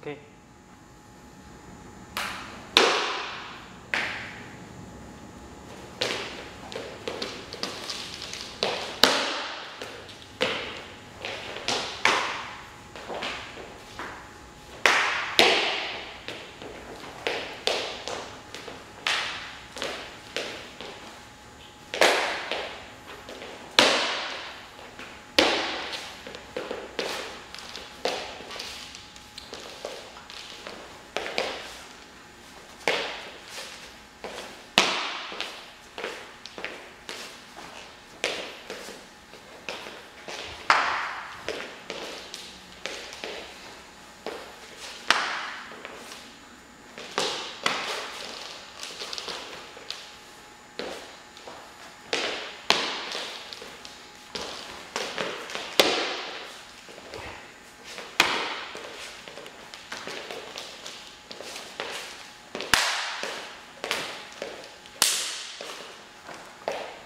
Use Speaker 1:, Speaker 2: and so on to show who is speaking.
Speaker 1: Okay